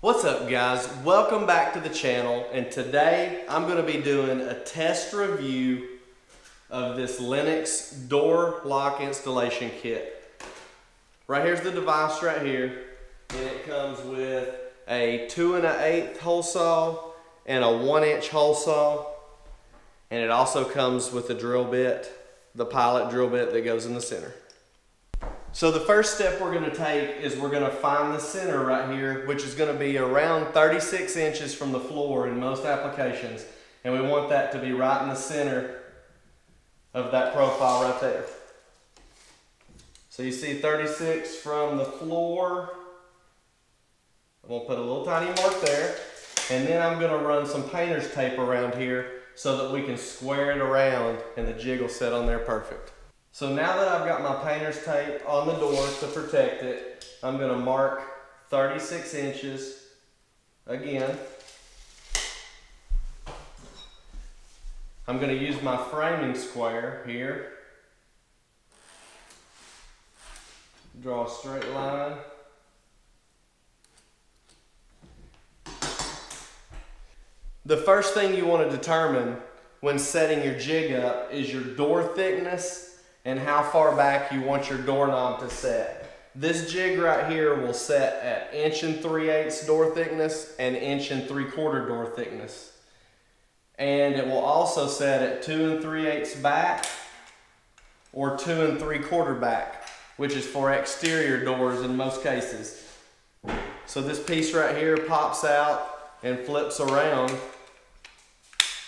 What's up guys? Welcome back to the channel and today I'm going to be doing a test review of this Lenox door lock installation kit. Right here's the device right here and it comes with a two and an eighth hole saw and a one inch hole saw and it also comes with a drill bit, the pilot drill bit that goes in the center. So the first step we're gonna take is we're gonna find the center right here, which is gonna be around 36 inches from the floor in most applications. And we want that to be right in the center of that profile right there. So you see 36 from the floor. I'm gonna put a little tiny mark there. And then I'm gonna run some painter's tape around here so that we can square it around and the jig will set on there perfect. So now that I've got my painter's tape on the door to protect it, I'm going to mark 36 inches again. I'm going to use my framing square here. Draw a straight line. The first thing you want to determine when setting your jig up is your door thickness and how far back you want your doorknob to set. This jig right here will set at inch and 3 eighths door thickness and inch and 3 quarter door thickness. And it will also set at 2 and 3 eighths back or 2 and 3 quarter back, which is for exterior doors in most cases. So this piece right here pops out and flips around,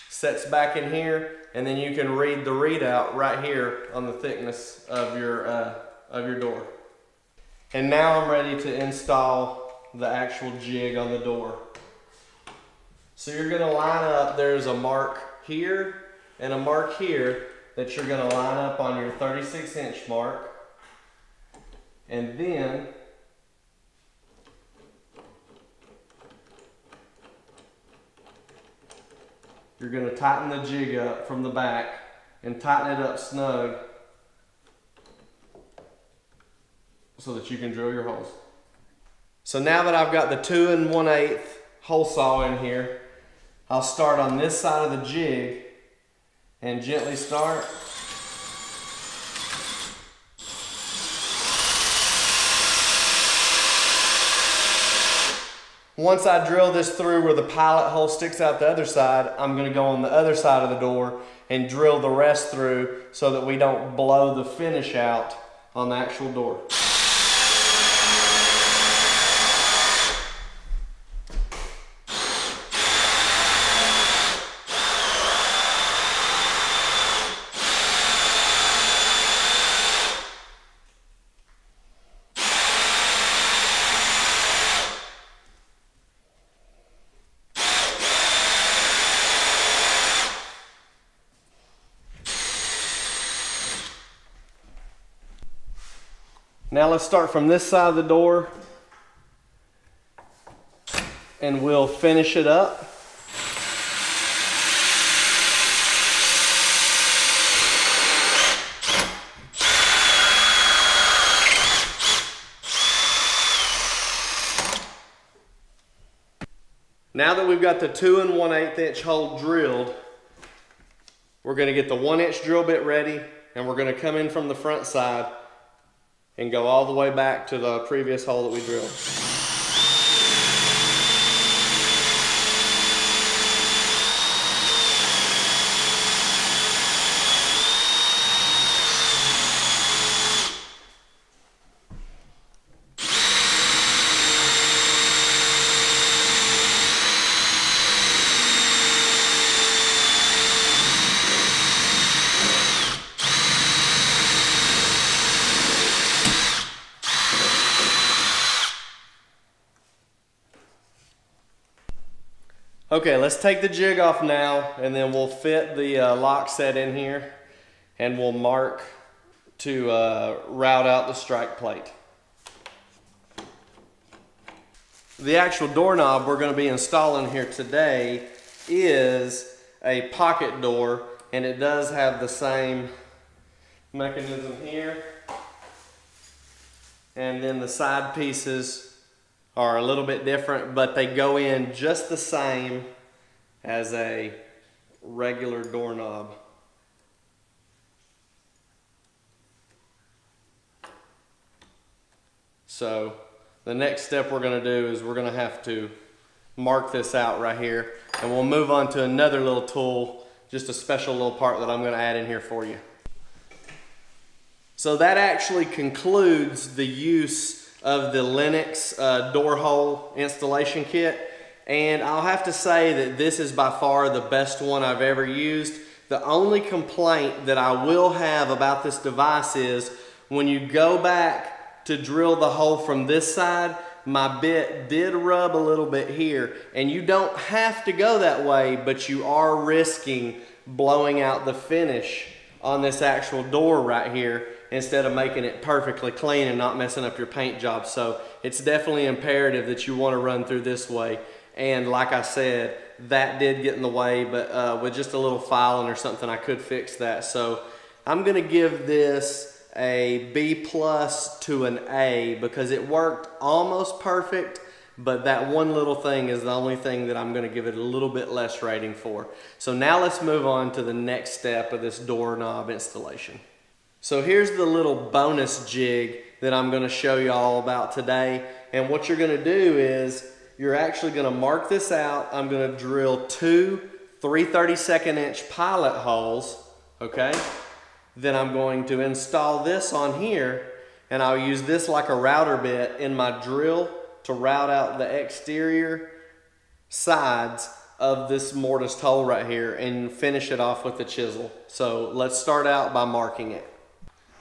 sets back in here, and then you can read the readout right here on the thickness of your, uh, of your door. And now I'm ready to install the actual jig on the door. So you're gonna line up, there's a mark here and a mark here that you're gonna line up on your 36 inch mark. And then You're gonna tighten the jig up from the back and tighten it up snug so that you can drill your holes. So now that I've got the two and one eighth hole saw in here, I'll start on this side of the jig and gently start Once I drill this through where the pilot hole sticks out the other side, I'm gonna go on the other side of the door and drill the rest through so that we don't blow the finish out on the actual door. Now let's start from this side of the door and we'll finish it up. Now that we've got the two and one eighth inch hole drilled, we're gonna get the one inch drill bit ready and we're gonna come in from the front side and go all the way back to the previous hole that we drilled. Okay, let's take the jig off now and then we'll fit the uh, lock set in here and we'll mark to uh, route out the strike plate. The actual doorknob we're going to be installing here today is a pocket door and it does have the same mechanism here and then the side pieces are a little bit different, but they go in just the same as a regular doorknob. So the next step we're gonna do is we're gonna have to mark this out right here and we'll move on to another little tool, just a special little part that I'm gonna add in here for you. So that actually concludes the use of the Lenox uh, door hole installation kit. And I'll have to say that this is by far the best one I've ever used. The only complaint that I will have about this device is when you go back to drill the hole from this side, my bit did rub a little bit here. And you don't have to go that way, but you are risking blowing out the finish on this actual door right here instead of making it perfectly clean and not messing up your paint job. So it's definitely imperative that you want to run through this way. And like I said, that did get in the way, but uh, with just a little filing or something, I could fix that. So I'm gonna give this a B plus to an A because it worked almost perfect, but that one little thing is the only thing that I'm gonna give it a little bit less rating for. So now let's move on to the next step of this doorknob installation. So here's the little bonus jig that I'm gonna show you all about today. And what you're gonna do is you're actually gonna mark this out. I'm gonna drill two 332nd inch pilot holes, okay? Then I'm going to install this on here and I'll use this like a router bit in my drill to route out the exterior sides of this mortise hole right here and finish it off with the chisel. So let's start out by marking it.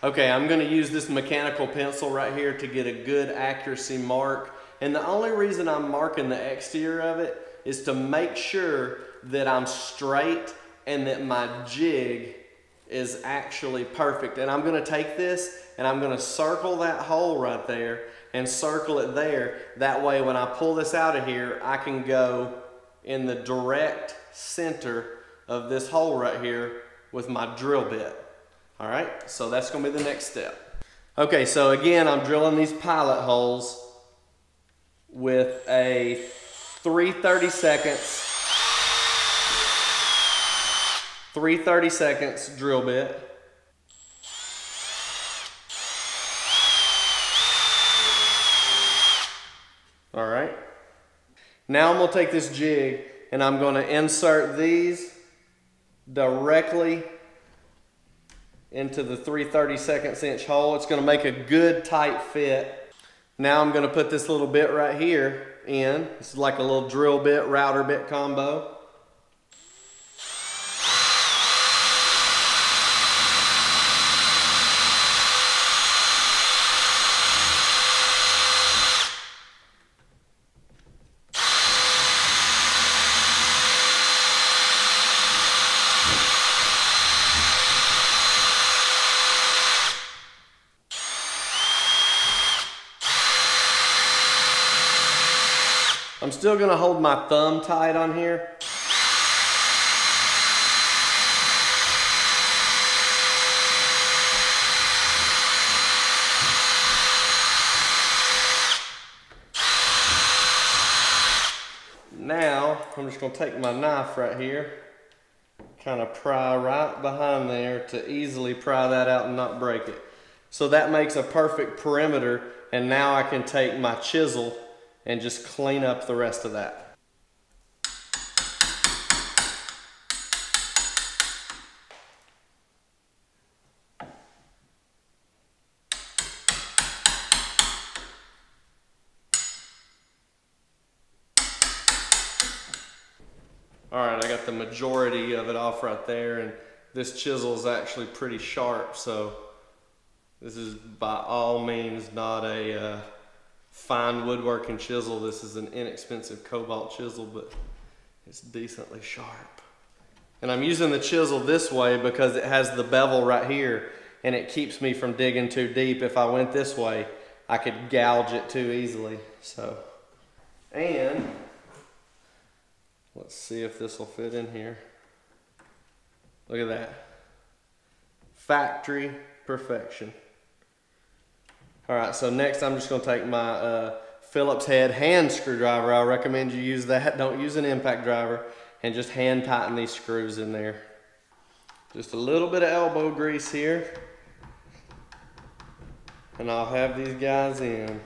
Okay, I'm gonna use this mechanical pencil right here to get a good accuracy mark. And the only reason I'm marking the exterior of it is to make sure that I'm straight and that my jig is actually perfect. And I'm gonna take this and I'm gonna circle that hole right there and circle it there. That way when I pull this out of here, I can go in the direct center of this hole right here with my drill bit. All right, so that's gonna be the next step. Okay, so again, I'm drilling these pilot holes with a 330 seconds, 330 seconds drill bit. All right. Now I'm gonna take this jig and I'm gonna insert these directly into the 3 32 inch hole. It's gonna make a good tight fit. Now I'm gonna put this little bit right here in. This is like a little drill bit, router bit combo. Still gonna hold my thumb tight on here. Now, I'm just gonna take my knife right here, kind of pry right behind there to easily pry that out and not break it. So that makes a perfect perimeter, and now I can take my chisel and just clean up the rest of that. All right, I got the majority of it off right there and this chisel is actually pretty sharp so this is by all means not a uh, fine woodworking chisel. This is an inexpensive Kobalt chisel, but it's decently sharp. And I'm using the chisel this way because it has the bevel right here and it keeps me from digging too deep. If I went this way, I could gouge it too easily. So, and let's see if this will fit in here. Look at that. Factory perfection. All right, so next I'm just gonna take my uh, Phillips head hand screwdriver. I recommend you use that. Don't use an impact driver and just hand tighten these screws in there. Just a little bit of elbow grease here. And I'll have these guys in.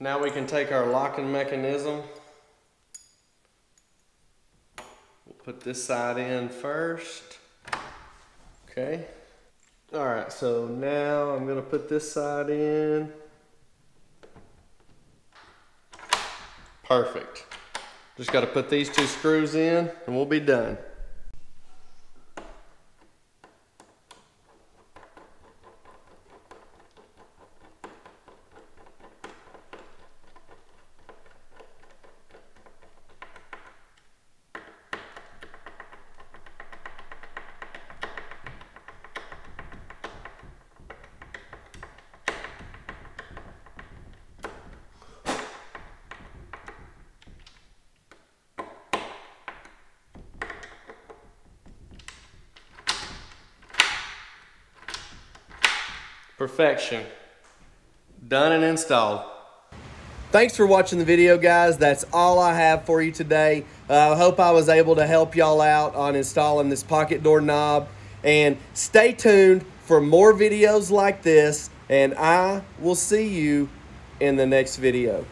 Now we can take our locking mechanism. We'll put this side in first. Okay. All right, so now I'm gonna put this side in. Perfect. Just gotta put these two screws in and we'll be done. Perfection. Done and installed. Thanks for watching the video, guys. That's all I have for you today. Uh, I uh, hope I was able to help y'all out on installing this pocket door knob. And stay tuned for more videos like this. And I will see you in the next video.